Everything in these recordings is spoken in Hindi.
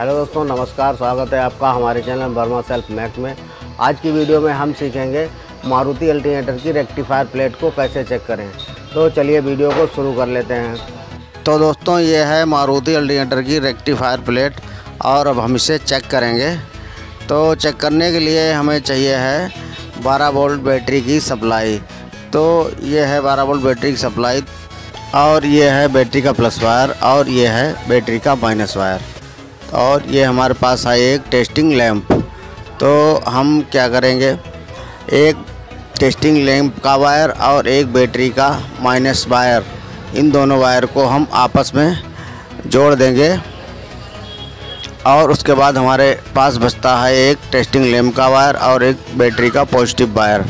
हेलो दोस्तों, नमस्कार, स्वागत है आपका हमारे चैनल बर्मा सेल्फ मैक में। आज की वीडियो में हम सीखेंगे मारुति अल्टीनेटर की रेक्टिफायर प्लेट को कैसे चेक करें। तो चलिए वीडियो को शुरू कर लेते हैं। तो दोस्तों, ये है मारुति अल्टरनेटर की रेक्टिफायर प्लेट और अब हम इसे चेक करेंगे। तो चेक करने के लिए हमें चाहिए है 12 वोल्ट बैटरी की सप्लाई। तो ये है 12 वोल्ट बैटरी की सप्लाई और ये है बैटरी का प्लस वायर और ये है बैटरी का माइनस वायर। और ये हमारे पास है एक टेस्टिंग लैंप। तो हम क्या करेंगे? एक टेस्टिंग लैंप का वायर और एक बैटरी का माइनस वायर, इन दोनों वायर को हम आपस में जोड़ देंगे। और उसके बाद हमारे पास बचता है एक टेस्टिंग लैंप का वायर और एक बैटरी का पॉजिटिव वायर।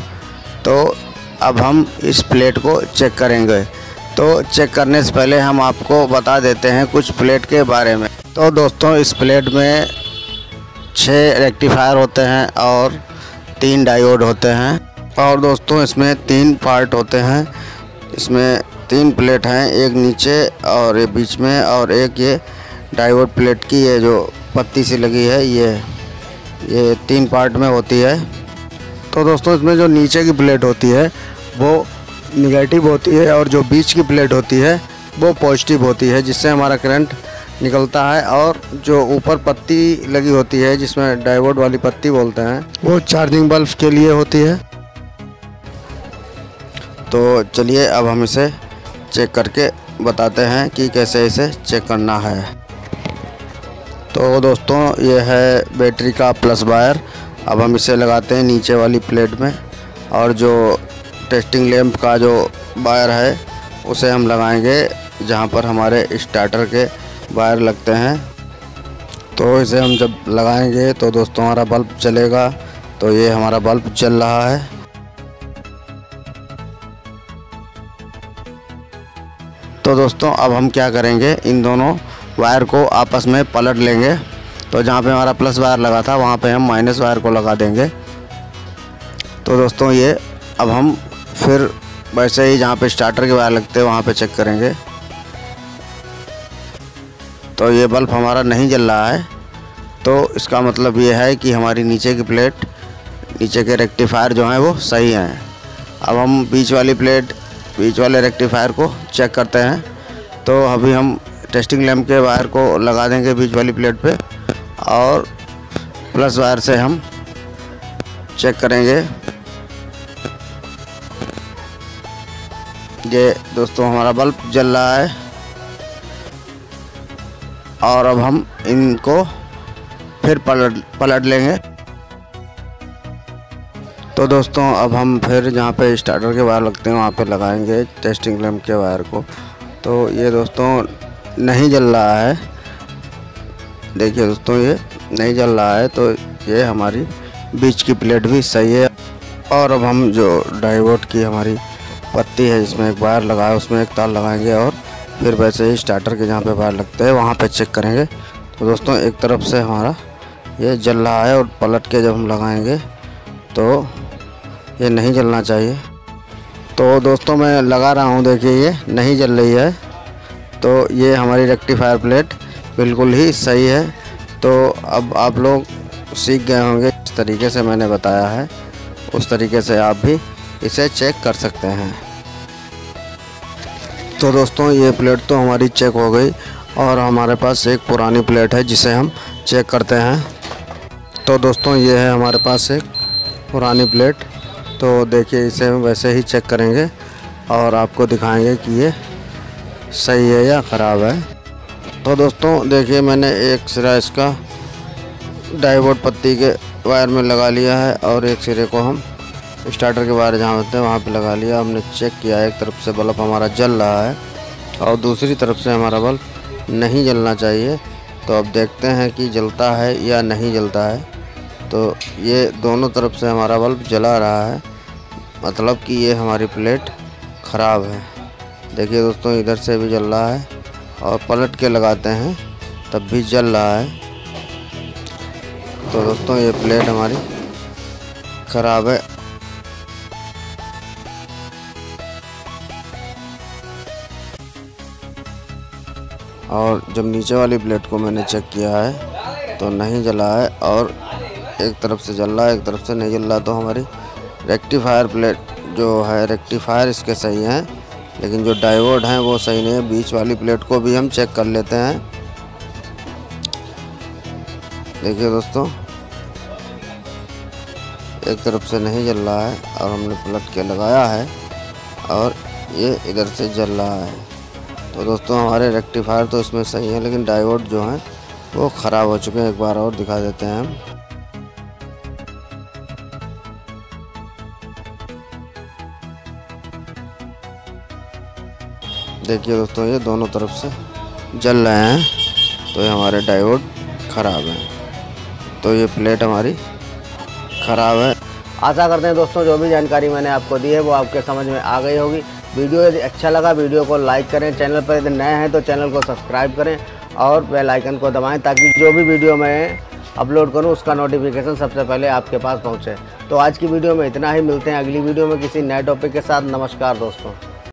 तो अब हम इस प्लेट को चेक करेंगे। तो चेक करने से पहले हम आपको बता देते हैं कुछ प्लेट के बारे में। तो दोस्तों, इस प्लेट में छः रेक्टिफायर होते हैं और तीन डायोड होते हैं। और दोस्तों, इसमें तीन पार्ट होते हैं। इसमें तीन प्लेट हैं, एक नीचे और ये बीच में, और एक ये डायोड प्लेट की ये जो पत्ती सी लगी है, ये ये तीन पार्ट में होती है। तो दोस्तों, इसमें जो नीचे की प्लेट होती है, वो निगेटिव होती है, और जो बीच की प्लेट होती है, वो पॉजिटिव होती है, जिससे हमारा करंट निकलता है और जो ऊपर पत्ती लगी होती है, जिसमें डायोड वाली पत्ती बोलते हैं, वो चार्जिंग बल्ब के लिए होती है। तो चलिए, अब हम इसे चेक करके बताते हैं कि कैसे इसे चेक करना है। तो दोस्तों, ये है बैटरी का प्लस वायर। अब हम इसे लगाते हैं नीचे वाली प्लेट में और जो टेस्टिंग लैंप का जो वायर है, उसे हम लगाएँगे, जहाँ पर हमारे स्टार्टर के वायर लगते हैं। तो इसे हम जब लगाएँगे तो दोस्तों हमारा बल्ब चलेगा तो ये हमारा बल्ब जल रहा है। तो दोस्तों अब हम क्या करेंगे? इन दोनों वायर को आपस में पलट लेंगे। तो जहाँ पे हमारा प्लस वायर लगा था, वहाँ पे हम माइनस वायर को लगा देंगे। तो दोस्तों ये अब हम फिर वैसे ही जहाँ पे स्टार्टर के वायर लगते हैं, वहाँ पे चेक करेंगे। तो ये बल्ब हमारा नहीं जल रहा है। तो इसका मतलब ये है कि हमारी नीचे की प्लेट, नीचे के रेक्टिफायर जो हैं वो सही हैं। अब हम बीच वाली प्लेट, बीच वाले रेक्टिफायर को चेक करते हैं। तो अभी हम टेस्टिंग लैम्प के वायर को लगा देंगे बीच वाली प्लेट पे और प्लस वायर से हम चेक करेंगे। ये दोस्तों हमारा बल्ब जल रहा है। और अब हम इनको फिर पलट पलट लेंगे। तो दोस्तों, अब हम फिर जहाँ पे स्टार्टर के वायर लगते हैं, वहाँ पे लगाएँगे टेस्टिंग लैम्प के वायर को। तो ये दोस्तों, नहीं जल रहा है। देखिए दोस्तों, ये नहीं जल रहा है तो ये हमारी बीच की प्लेट भी सही है। और अब हम जो डाइवोट की हमारी पत्ती है, जिसमें एक वायर लगा है, उसमें एक तार लगाएँगे और फिर वैसे ही स्टार्टर के जहाँ पे वायर लगते हैं, वहाँ पे चेक करेंगे। तो दोस्तों, एक तरफ़ से हमारा ये जल रहा है और पलट के जब हम लगाएँगे तो ये नहीं जलना चाहिए। तो दोस्तों, मैं लगा रहा हूँ, देखिए ये नहीं जल रही है। तो ये हमारी रेक्टिफायर प्लेट बिल्कुल ही सही है। तो अब आप लोग सीख गए होंगे इस तरीके से मैंने बताया है, उस तरीके से आप भी इसे चेक कर सकते हैं। तो दोस्तों, ये प्लेट तो हमारी चेक हो गई और हमारे पास एक पुरानी प्लेट है जिसे हम चेक करते हैं। तो दोस्तों, ये है हमारे पास एक पुरानी प्लेट। तो देखिए, इसे हम वैसे ही चेक करेंगे और आपको दिखाएँगे कि ये सही है या ख़राब है। तो दोस्तों, देखिए, मैंने एक सिरा इसका डाइवोड पत्ती के वायर में लगा लिया है और एक सिरे को हम स्टार्टर के वायर जहाँ होते हैं, वहाँ पे लगा लिया। हमने चेक किया, एक तरफ़ से बल्ब हमारा जल रहा है और दूसरी तरफ़ से हमारा बल्ब नहीं जलना चाहिए। तो अब देखते हैं कि जलता है या नहीं जलता है। तो ये दोनों तरफ़ से हमारा बल्ब जला रहा है। मतलब कि ये हमारी प्लेट ख़राब है। देखिए दोस्तों, इधर से भी जल रहा है और पलट के लगाते हैं, तब भी जल रहा है। तो दोस्तों, ये प्लेट हमारी ख़राब है। और जब नीचे वाली प्लेट को मैंने चेक किया है तो नहीं जला है और एक तरफ़ से जल रहा है, एक तरफ़ से नहीं जल रहा तो हमारी रेक्टिफायर प्लेट जो है, रेक्टिफायर इसके सही हैं, लेकिन जो डायोड हैं वो सही नहीं है। बीच वाली प्लेट को भी हम चेक कर लेते हैं। देखिए दोस्तों, एक तरफ़ से नहीं जल रहा है और हमने पलट के लगाया है और ये इधर से जल रहा है। तो दोस्तों, हमारे रेक्टिफायर तो इसमें सही है, लेकिन डायोड जो हैं, वो ख़राब हो चुके हैं। एक बार और दिखा देते हैं हम। देखिए दोस्तों, ये दोनों तरफ़ से जल रहे हैं तो ये हमारे डायोड ख़राब हैं। तो ये प्लेट हमारी ख़राब है। आशा करते हैं दोस्तों, जो भी जानकारी मैंने आपको दी है, वो आपके समझ में आ गई होगी। वीडियो यदि अच्छा लगा, वीडियो को लाइक करें, चैनल पर यदि नए हैं तो चैनल को सब्सक्राइब करें और बेल आइकन को दबाएँ ताकि जो भी वीडियो मैं अपलोड करूँ, उसका नोटिफिकेशन सबसे पहले आपके पास पहुँचे। तो आज की वीडियो में इतना ही, मिलते हैं अगली वीडियो में किसी नए टॉपिक के साथ। नमस्कार दोस्तों।